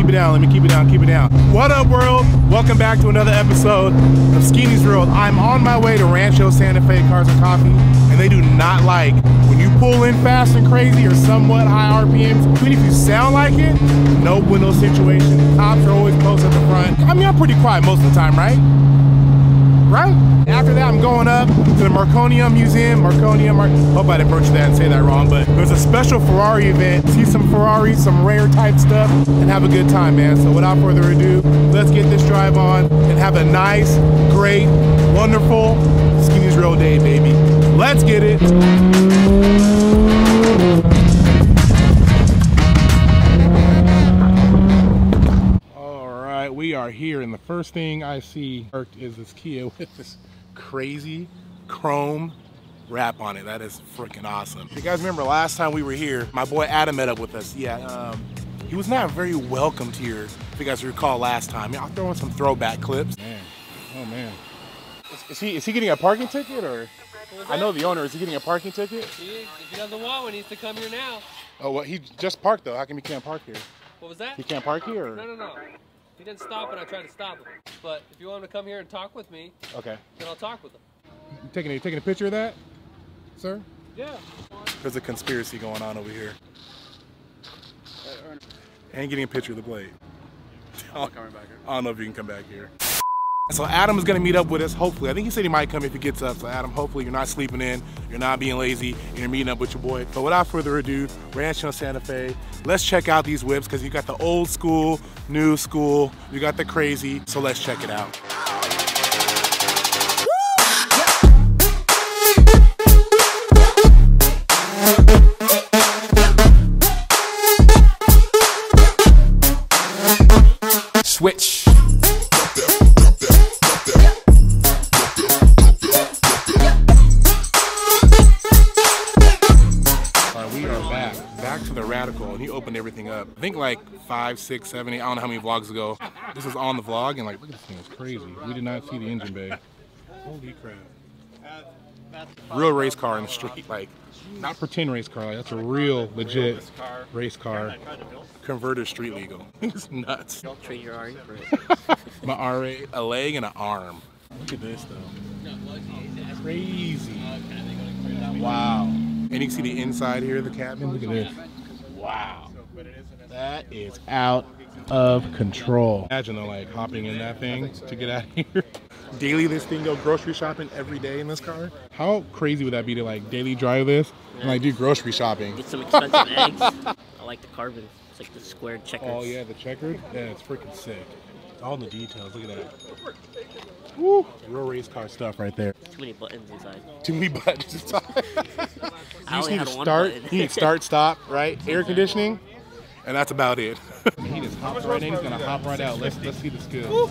Keep it down, let me keep it down, keep it down. What up, world? Welcome back to another episode of Skinny's World. I'm on my way to Rancho Santa Fe Cars and Coffee, and they do not like when you pull in fast and crazy or somewhat high RPMs. Even if you sound like it, no bueno situation. Cops are always close at the front. I mean, I'm pretty quiet most of the time, right? Right? After that, I'm going up to the Marconium Museum. Marconium, Mar- hope I didn't butcher that and say that wrong, but there's a special Ferrari event. See some Ferraris, some rare type stuff, and have a good time, man. So without further ado, let's get this drive on and have a nice, great, wonderful Skinny's Real Day, baby. Let's get it. We are here, and the first thing I see is this Kia with this crazy chrome wrap on it. That is freaking awesome. You guys remember last time we were here, my boy Adam met up with us. Yeah, um, he was not very welcomed here. If you guys recall last time, I'll throw in some throwback clips. Man, oh man, is, is he is he getting a parking ticket or? I know the owner. Is he getting a parking ticket? He, if he doesn't want one, he needs to come here now. Oh, well, he just parked though. How come he can't park here? What was that? He can't park here. Or? No, no, no. He didn't stop when I tried to stop him. But if you want him to come here and talk with me, Okay. then I'll talk with him. You taking a, you taking a picture of that, sir? Yeah. There's a conspiracy going on over here. And getting a picture of the blade. I don't know if you can come back here. So Adam is gonna meet up with us, hopefully. I think he said he might come if he gets up. So Adam, hopefully you're not sleeping in, you're not being lazy, and you're meeting up with your boy. So without further ado, Rancho Santa Fe, let's check out these whips because you got the old school, new school, you got the crazy, so let's check it out. Switch. Opened everything up. I think like five, six, seven, eight. I don't know how many vlogs ago. This is on the vlog, and like, look at this thing, it's crazy. We did not see the engine bay. Holy crap! Real race car in the street, like not pretend race car. Like, that's a real, legit race car. Converted street legal. it's nuts. Don't trade your R8 for it. My R8, a leg and an arm. Look at this though. Crazy. Wow. And you can see the inside here of the cabin. Look at this. Wow. That is out of control. Imagine though, like hopping in that thing to get out of here. Daily this thing go grocery shopping every day in this car. How crazy would that be to like daily drive this and like do grocery shopping? Get some expensive eggs. I like the carbon. It's like the squared checkers. Oh yeah, the checkered. Yeah, it's freaking sick. All the details. Look at that. Woo! Real race car stuff right there. Too many buttons inside. Too many buttons. inside. you just need to start. You need start, stop, right? Air conditioning, and that's about it. he just hops right in. He's gonna hop right out. Let's let's see the skills.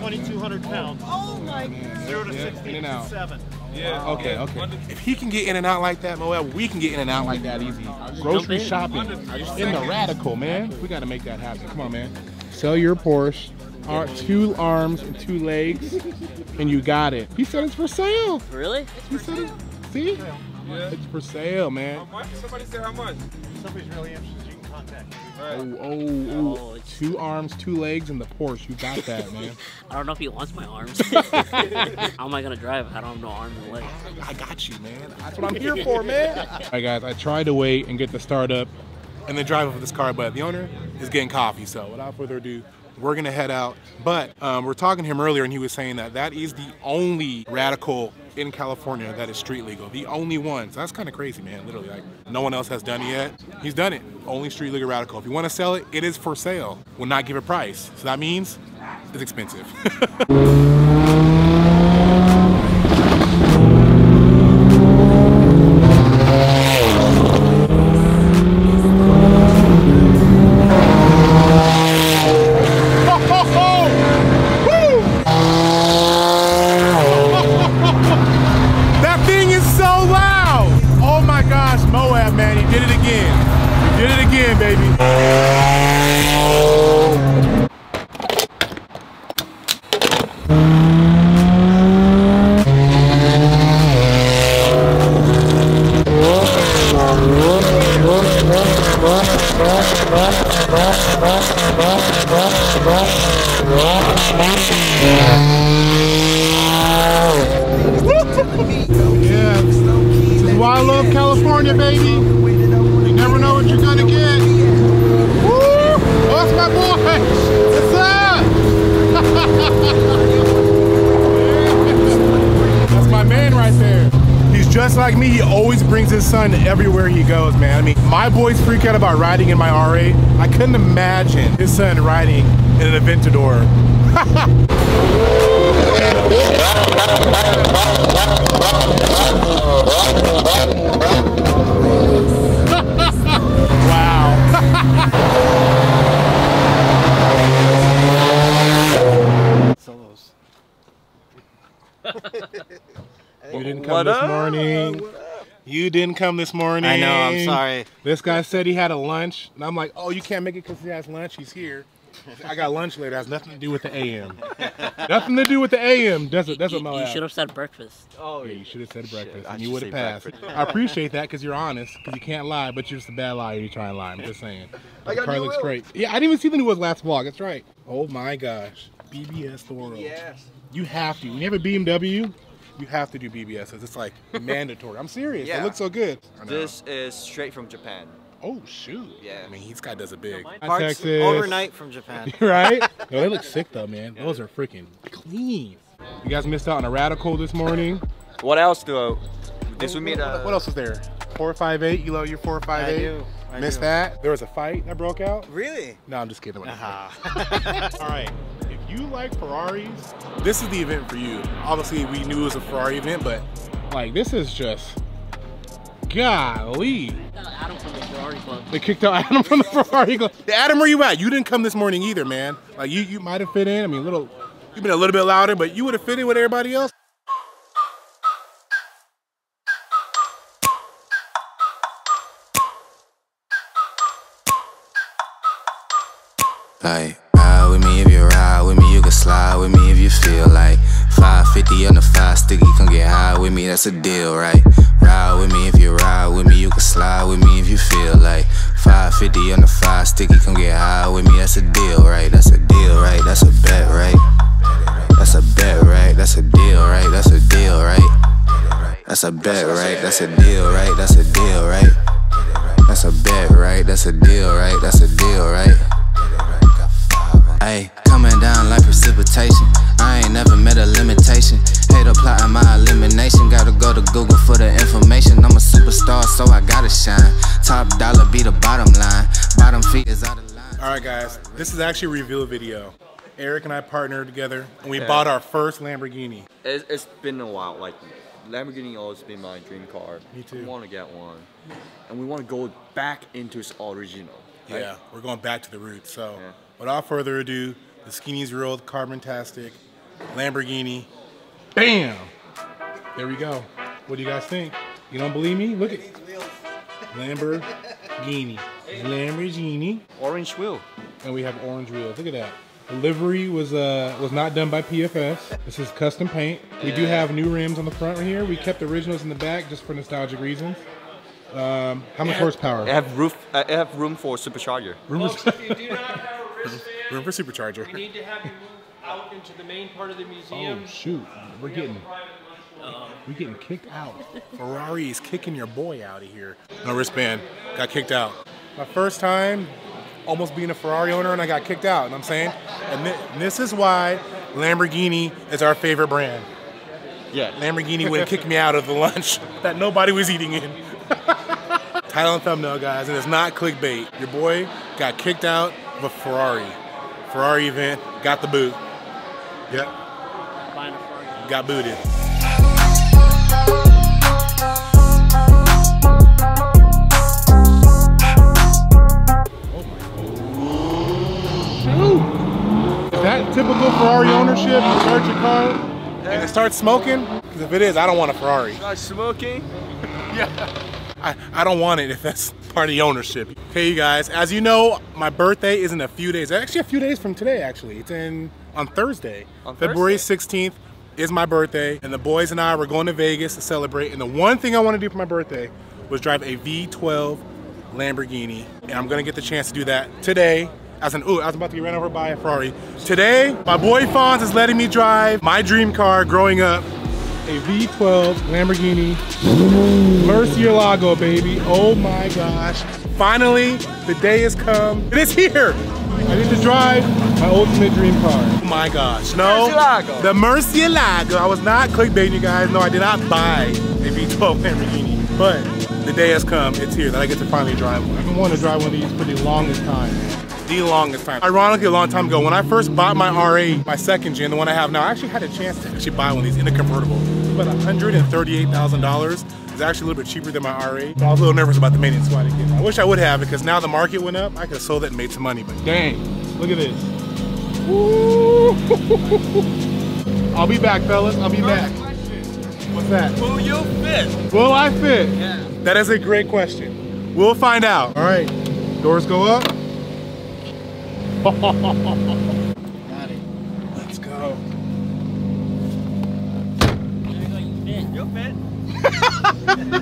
2,200 pounds. Oh my Zero to Yeah, 60 in and out. seven. Yeah. Okay. Okay. If he can get in and out like that, Moab, we can get in and out like that easy. Grocery shopping in the radical, man. We got to make that happen. Come on, man. Sell your Porsche. Ar- two arms and two legs, and you got it. He said it's for sale. Really? He said it. See? It's for sale, man. Somebody's really interested, you can contact me. Oh, oh, Oh, oh. it's- Two arms, two legs, and the Porsche. You got that, man. I don't know if he wants my arms. How am I gonna drive? I don't have no arms and legs. I got you, man. That's what I'm here for, man. All right, guys, I tried to wait and get the startup and then drive over this car, but the owner is getting coffee. So without further ado, we're gonna head out. But um, we're talking to him earlier, and he was saying that that is the only radical in California that is street legal. The only one. So that's kind of crazy, man. Literally, like no one else has done it yet. He's done it. Only street legal radical. If you want to sell it, it is for sale. Will not give a price. So that means it's expensive. son everywhere he goes, man. I mean, my boys freak out about riding in my R8. I couldn't imagine his son riding in an Aventador. wow. Solos. You didn't come this morning. You didn't come this morning. I know, I'm sorry. This guy said he had a lunch, and I'm like, oh, you can't make it because he has lunch. He's here. I got lunch later. It has nothing to do with the AM. nothing to do with the AM. That's what, that's You, what my you should have said breakfast. Oh, Yeah, you should have said breakfast, I and you would have passed. breakfast. I appreciate that because you're honest, because you can't lie, but you're just a bad liar. You try and lie. I'm just saying. I The got car looks wheels. great. Yeah, I didn't even see the new ones last vlog. That's right. Oh my gosh, BBS the world. Yes. You have to. When you have a BMW, you have to do BBSs. It's like mandatory. I'm serious. It looks so good. This is straight from Japan. Oh shoot. Yeah. I mean, he's guy does it big. Parts Texas. overnight from Japan. right? No, they look sick though, man. Those are freaking clean. You guys missed out on a radical this morning. What else do I, this would meet uh, What else was there? Four five eight. You love your four five I eight. do. I Missed do. that. There was a fight that broke out. Really? No, I'm just kidding. Uh-huh. All right. If you like Ferraris, this is the event for you. Obviously, we knew it was a Ferrari event, but like this is just golly. Adam from the Ferrari Club. They kicked out Adam from the Ferrari Club. Adam, where you at? You didn't come this morning either, man. Like you, you might have fit in. I mean, a little. You've been a little bit louder, but you would have fit in with everybody else. Like, feel like 550 on the five sticky, come get high with me, that's a deal, right? Ride with me if you ride with me, you can slide with me if you feel like 550 on the five sticky, come get high with me, that's a deal, right? That's a deal, right? That's a bet, right? That's a bet, right? That's a deal, right? That's a deal, right? That's a bet, right? That's a deal, right? That's a deal, right? That's a bet, right? That's a deal, right? That's a deal, right? Ayy, precipitation. I ain't never met a limitation. Hate plotting my elimination. Gotta go to Google for the information. I'm a superstar, so I gotta shine. Top dollar be the bottom line. Bottom feet is out of line. All right, guys. This is actually a reveal video. Eric and I partnered together, and we bought our first Lamborghini. it's, it's been a while. Like Lamborghini always been my dream car. Me too. We want to get one, and we want to go back into its original. right? Yeah, we're going back to the roots. So, Yeah. without further ado, the Skinny's World Carbon Tastic Lamborghini. Bam! There we go. What do you guys think? You don't believe me? Look at Lamborghini. Lamborghini. Orange wheel. And we have orange wheels. Look at that. The livery was uh was not done by PFS. This is custom paint. We do have new rims on the front right here. We kept the originals in the back just for nostalgic reasons. Um, how much horsepower? I have roof. I have room for supercharger. Room, Folks, if you do not have a room for supercharger. we need to have you move out into the main part of the museum. Oh shoot, we're getting uh, we're getting kicked out. Ferrari is kicking your boy out of here. No wristband, got kicked out. My first time almost being a Ferrari owner and I got kicked out, you know what I'm saying? And, thi- and this is why Lamborghini is our favorite brand. Yeah. Lamborghini wouldn't kick me out of the lunch that nobody was eating in. Title and thumbnail, guys, and it's not clickbait. Your boy got kicked out of a Ferrari. Ferrari event, got the boot. Yep, Buying a Ferrari. got booted. Shoot! Is that typical Ferrari ownership? You start your car and it starts smoking? Because if it is, I don't want a Ferrari. Not smoking. I, I don't want it if that's part of the ownership. Okay, you guys, as you know, my birthday is in a few days. Actually, a few days from today, actually. It's in on Thursday. On February Thursday? 16th is my birthday, and the boys and I were going to Vegas to celebrate. And the one thing I want to do for my birthday was drive a V12 Lamborghini. And I'm going to get the chance to do that today As an ooh, I was about to get ran over by a Ferrari. Today, my boy Fonz is letting me drive my dream car growing up, a V12 Lamborghini Murcielago, baby. Oh my gosh. Finally, the day has come. It is here. I get to drive my ultimate dream car. Oh my gosh. No. Murcielago. The Murcielago. I was not clickbaiting you guys. No, I did not buy a V12 Lamborghini. But the day has come. It's here that I get to finally drive one. I've been wanting to drive one of these for the longest time. The longest time. Ironically, a long time ago, when I first bought my R8, my second gen, the one I have now, I actually had a chance to actually buy one of these in a convertible. About $138,000. It's actually a little bit cheaper than my R8. But I was a little nervous about the maintenance, so I didn't get it. I wish I would have because now the market went up. I could have sold it and made some money, but dang, look at this. I'll be back, fellas. I'll be back. What's that? Will you fit? Will I fit? Yeah. That is a great question. We'll find out. All right, doors go up. Got it. Let's go. You'll fit?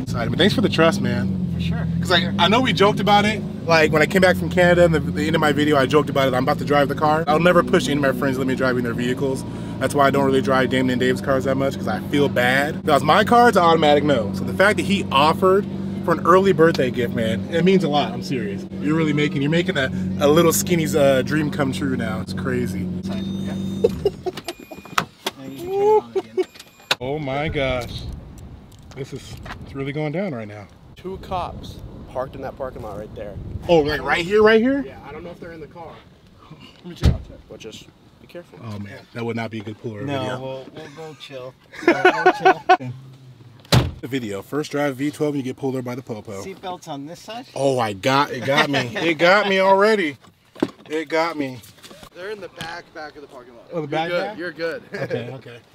Excited. But thanks for the trust, man. For sure. Because like I know we joked about it. Like when I came back from Canada and the, the end of my video, I joked about it. I'm about to drive the car. I'll never push any of my friends to let me drive in their vehicles. That's why I don't really drive Damon and Dave's cars that much because I feel bad. If that was my car, it's automatic no. So the fact that he offered for an early birthday gift, man, it means a lot. I'm serious. You're really making you're making a, a little skinny's uh, dream come true now. It's crazy. Oh my gosh. This is it's really going down right now. two cops parked in that parking lot right there. Oh, like right here, right here? Yeah, I don't know if they're in the car. Let me check. out But just be careful. Oh man, that would not be a good puller No, video. we'll, we'll go chill. We'll go chill. The video. First drive V12 and you get pulled over by the popo. Seatbelts on this side? Oh, I got it. Got me. it got me already. It got me. They're in the back back of the parking lot. Oh, the back, You're good. back? You're good. Okay, okay.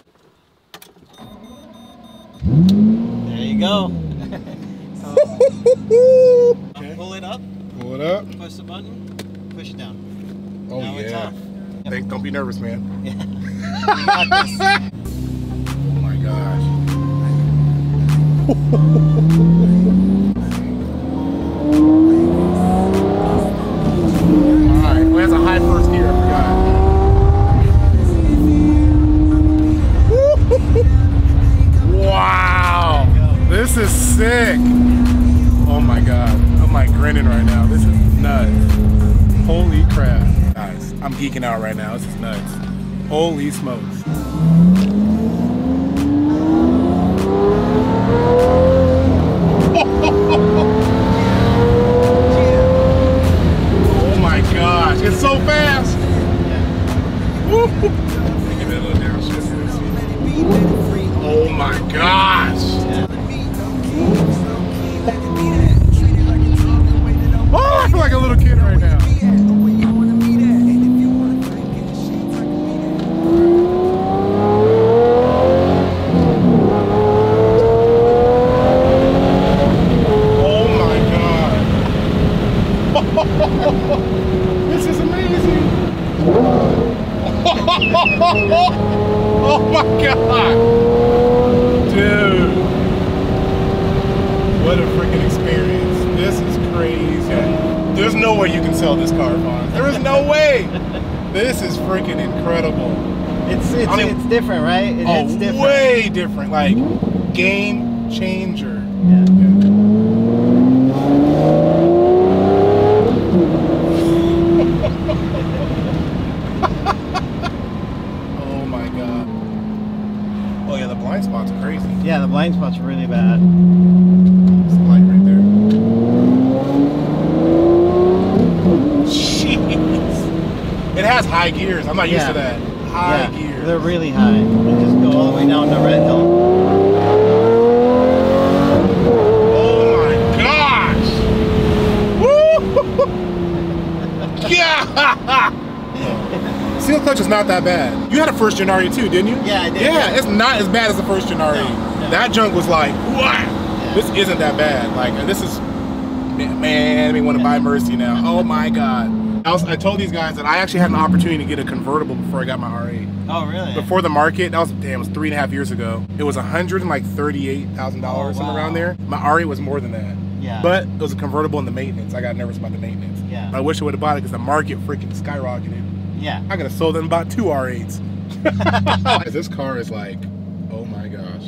There you go. Okay. Pull it up, Pull it up. push the button, push it down. Oh Now yeah. off. Think, don't be nervous, man. You got this. Oh my gosh. Alright, well, a high first gear, wow! This is sick! Oh my god. I'm like grinning right now. This is nuts. Holy crap. Guys, I'm geeking out right now. This is nuts. Holy smokes. Oh my gosh, it's so fast! Woo. Give it a little downshift here, let's see. Oh my gosh! Way. This is freaking incredible. It's it's, I mean- it's different, right? It, Oh, it's different. way different. Like, game changer. Yeah. Oh my god. Oh yeah, the blind spots crazy. Yeah, the blind spot's really bad. It's the light right there. Jeez. It has high gears. I'm not used to that. High yeah, gears. they're really high. You just go all the way down to Red Hill. Oh my gosh! Woo! yeah! Seal clutch is not that bad. You had a first gen R8 too, didn't you? Yeah, I did, Yeah, yeah. it's not as bad as the first gen R8. no. That junk was like, what? This isn't that bad. Like, this is, man, man, I mean, want to buy Mercy now. Oh my god. I, was, I told these guys that I actually had an opportunity to get a convertible before I got my R8. Oh, really? Before the market, that was damn, it was three and a half years ago. It was hundred and like thirty-eight thousand oh, dollars, Oh, somewhere wow. around there. My R8 was more than that. Yeah. But it was a convertible in the maintenance. I got nervous about the maintenance. Yeah. But I wish I would have bought it because the market freaking skyrocketed. Yeah. I could have sold them about two R8s. this car is like, oh my gosh.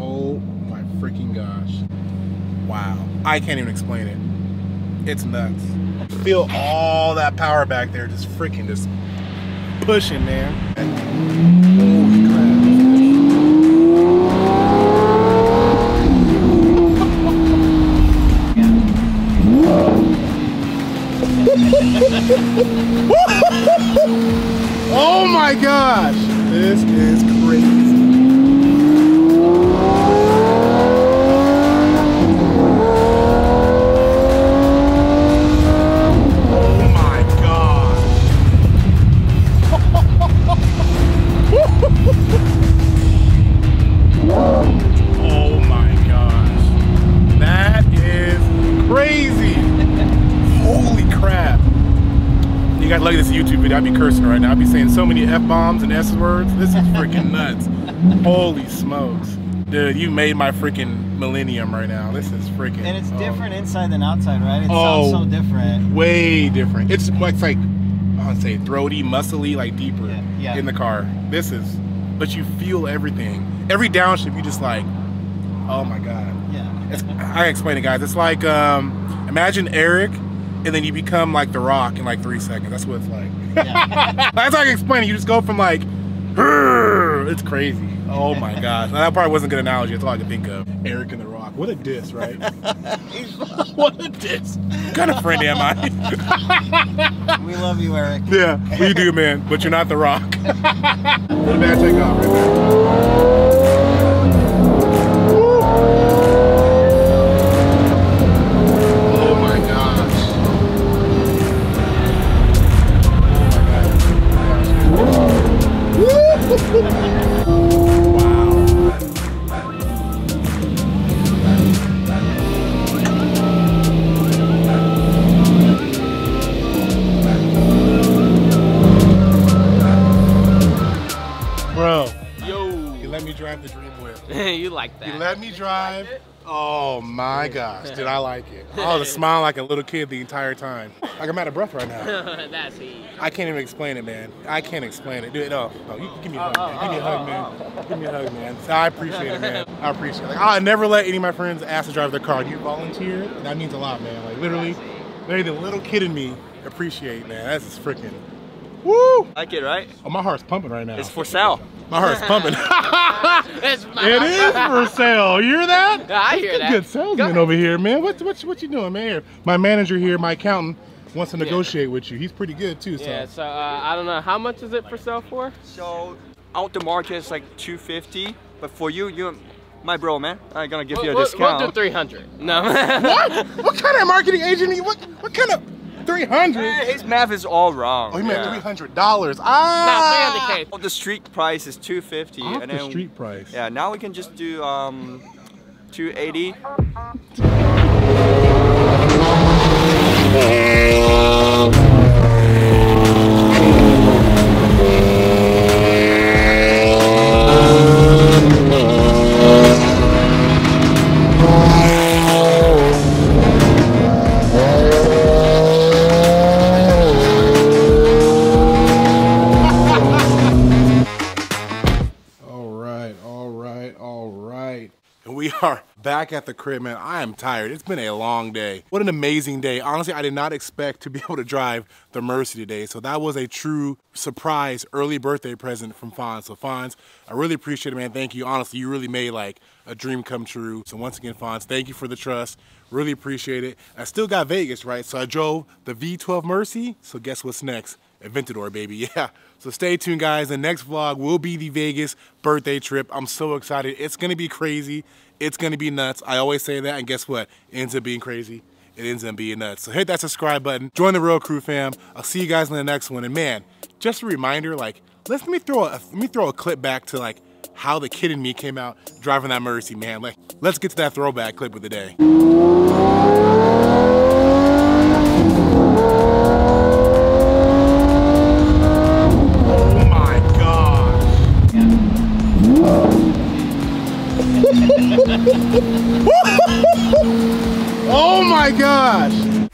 Oh my freaking gosh. Wow. I can't even explain it. It's nuts. Feel all that power back there just freaking just pushing, man. Holy crap. Oh my gosh! This is crazy. I'd be cursing right now. I'd be saying so many F-bombs and S words. This is freaking nuts. Holy smokes. Dude, you made my freaking millennium right now. This is freaking And it's oh, different inside than outside, right? It Oh. sounds so different. Way different. It's like it's like I would say throaty, muscly, like deeper Yeah, yeah. in the car. This is but you feel everything. Every downshift you just like, oh my god. Yeah. It's, I explain it, guys. It's like um, imagine Eric, and then you become like The Rock in like three seconds. That's what it's like. Yeah. That's how I can explain it. You just go from like, it's crazy. Oh my gosh. That probably wasn't a good analogy. That's all I could think of. Eric and The Rock. What a diss, right? what a diss. What kind of friend am I? we love you, Eric. yeah, we do, man. But you're not The Rock. What a bad takeoff right there. Let me drive. Oh my gosh, did I like it? I was smiling like a little kid the entire time. Like I'm out of breath right now. That's he. I can't even explain it, man. I can't explain it. Dude, no, no, you give me a hug, man. Give me a hug, man. Give me a hug, man. I appreciate it, man. I appreciate it. Like, I never let any of my friends ask to drive their car. You volunteer, that means a lot, man. Like literally, literally the little kid in me appreciate, man. That's just freaking. Woo! Like it, right? Oh, my heart's pumping right now. It's for sale. My heart's pumping. It's my it is for sale. You hear that? I hear Good that. Good salesman Go over here, man. What what what you doing, man? Here, my manager here, my accountant wants to negotiate with you. He's pretty good too. So. Yeah, so uh, I don't know. How much is it for sale for? So out the market is like 250, but for you, you, my bro, man, I'm gonna give you a We'll, we'll discount. do 300. No. What? what kind of marketing agent? are you- What what kind of three hundred? Eh, His math is all wrong. Oh, he meant Yeah. three hundred dollars. Ah. Nah, 300k. Oh, the street price is 250, Off and the then street price. yeah, now we can just do um 280. We are back at the crib, man. I am tired. It's been a long day. What an amazing day. Honestly, I did not expect to be able to drive the Mercy today. So that was a true surprise early birthday present from Fonz. So Fonz, I really appreciate it, man. Thank you. Honestly, you really made like a dream come true. So once again, Fonz, thank you for the trust. Really appreciate it. I still got Vegas, right? So I drove the V12 Mercy. So guess what's next? Aventador, baby. Yeah. So stay tuned, guys. The next vlog will be the Vegas birthday trip. I'm so excited. It's going to be crazy. It's to be nuts. I always say that. And guess what? It ends up being crazy. It ends up being nuts. So hit that subscribe button. Join the World Crew fam. I'll see you guys in the next one. And man, just a reminder, like, let's, let me throw a, let me throw a clip back to like how the kid in me came out driving that Mercy, man. Like, let's get to that throwback clip of the day. Oh my gosh!